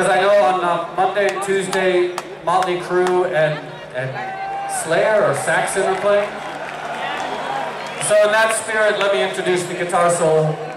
Because I know uh, Monday and Tuesday, Motley Crue and, and Slayer or Saxon are playing. So in that spirit, let me introduce the Guitar solo